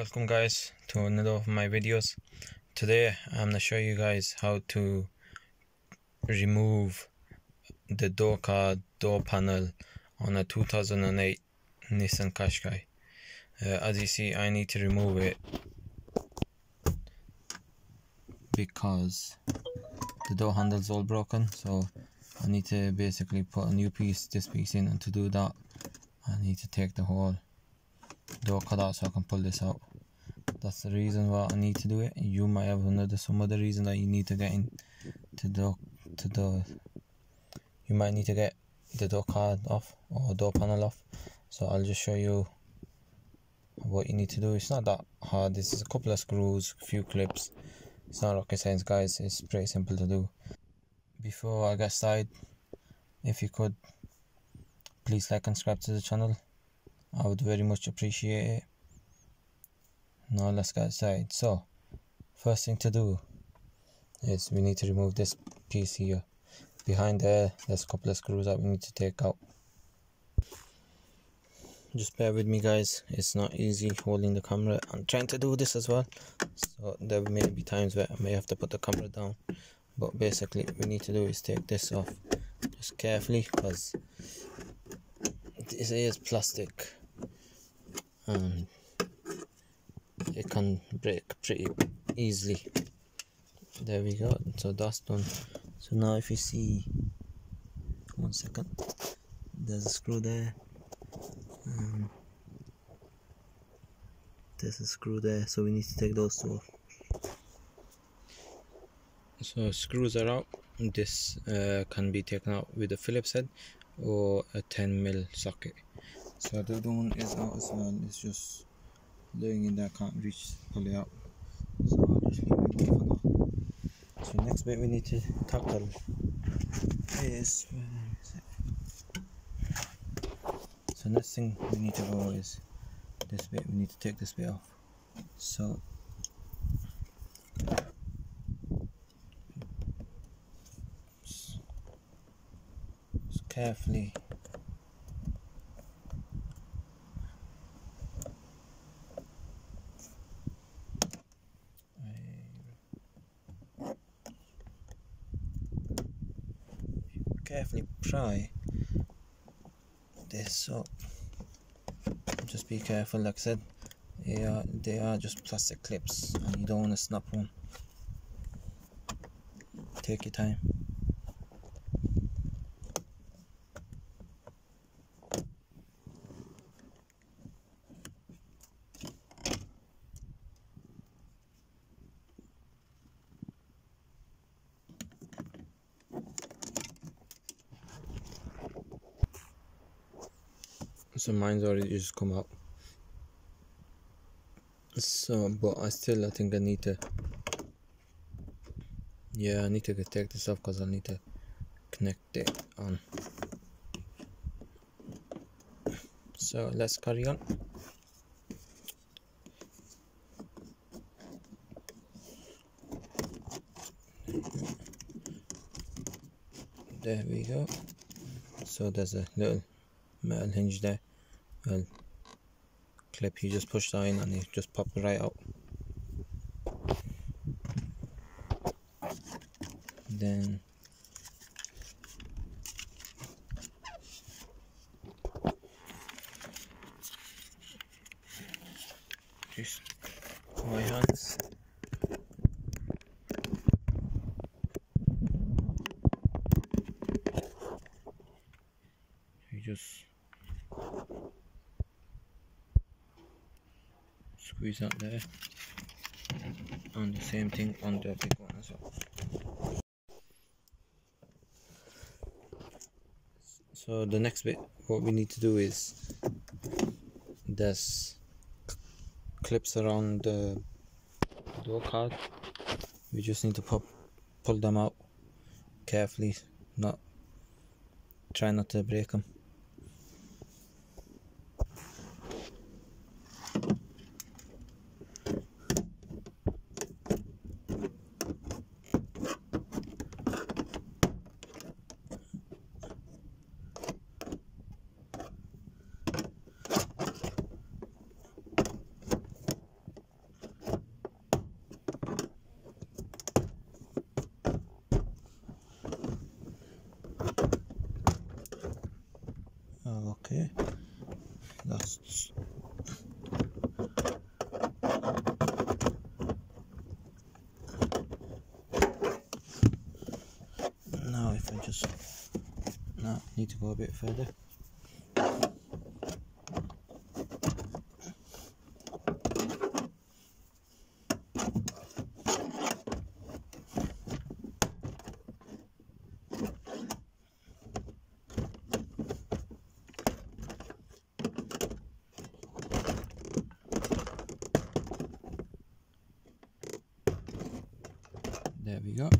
welcome guys to another of my videos. Today i'm gonna show you guys how to remove the door card door panel on a 2008 nissan qashqai. Uh, as you see i need to remove it because the door handle is all broken so i need to basically put a new piece this piece in and to do that i need to take the whole door cut out so I can pull this out that's the reason why I need to do it. You might have another some other reason that you need to get in to the to the you might need to get the door card off or door panel off. So I'll just show you what you need to do. It's not that hard. This is a couple of screws a few clips. It's not rocket science guys. It's pretty simple to do. Before I get started if you could please like and subscribe to the channel I would very much appreciate it. Now let's get started. So, first thing to do is we need to remove this piece here. Behind there, there's a couple of screws that we need to take out. Just bear with me guys, it's not easy holding the camera. I'm trying to do this as well. So there may be times where I may have to put the camera down. But basically, we need to do is take this off just carefully because this is plastic and it can break pretty easily. There we go. So that's done. So now if you see one second. There's a screw there. Um, there's a screw there. So we need to take those two off. So screws are out. This uh, can be taken out with a phillips head or a 10 mil socket so the other one is out as well. It's just laying in there can't reach pull out so I'll just leave it for now. So next bit we need to tackle is is so next thing we need to go is this bit. We need to take this bit off. So carefully carefully pry this up. Just be careful like I said they are, they are just plastic clips and you don't want to snap one. Take your time so mine's already just come out. So but I still I think I need to yeah I need to take this off because I need to connect it on. So let's carry on. There we go. So there's a little metal hinge there clip you just push in and it just pops right out. Then just my hands you just squeeze out there. And the same thing on the big one as well. So the next bit what we need to do is there's clips around the door card. We just need to pop, pull them out carefully not try not to break them Okay, that's now if I just now need to go a bit further. There we go.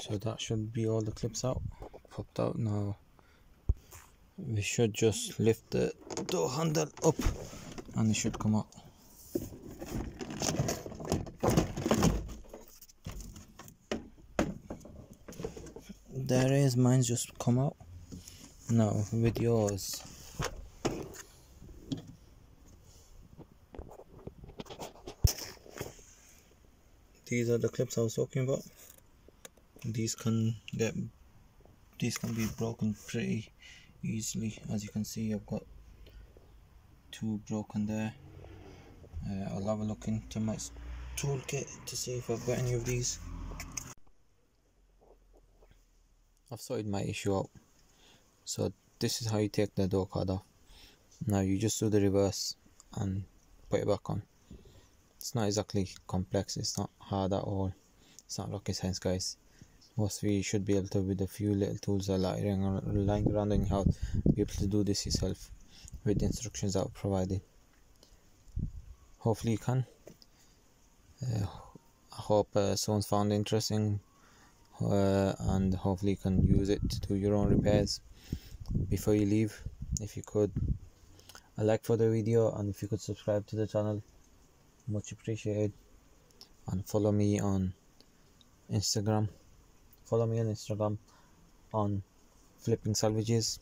So that should be all the clips out popped out. Now we should just lift the door handle up and it should come out. There is. Mine's just come out. Now with yours these are the clips I was talking about. These can get these can be broken pretty easily. As you can see I've got two broken there. Uh, I'll have a look into my toolkit to see if I've got any of these. I've sorted my issue out. So this is how you take the door card off. Now you just do the reverse and put it back on it's not exactly complex it's not hard at all. It's not rocket science guys. Most you should be able to with a few little tools lying, lying around in your house be able to do this yourself with the instructions that are provided. Hopefully you can. Uh, I hope uh, someone's found interesting uh, and hopefully you can use it to do your own repairs before you leave if you could. A like for the video and if you could subscribe to the channel much appreciated and follow me on instagram. Follow me on instagram on flipping salvages